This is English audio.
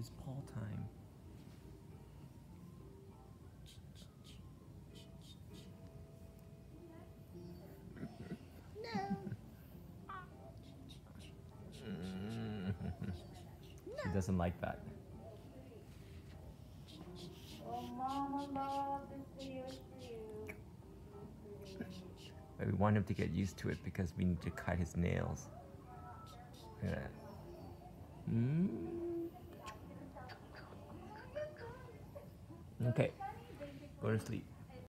It's paw time. He doesn't like that. Oh, Mama, love this video is for you. But we want him to get used to it because we need to cut his nails. Look at that. Okay, go to sleep.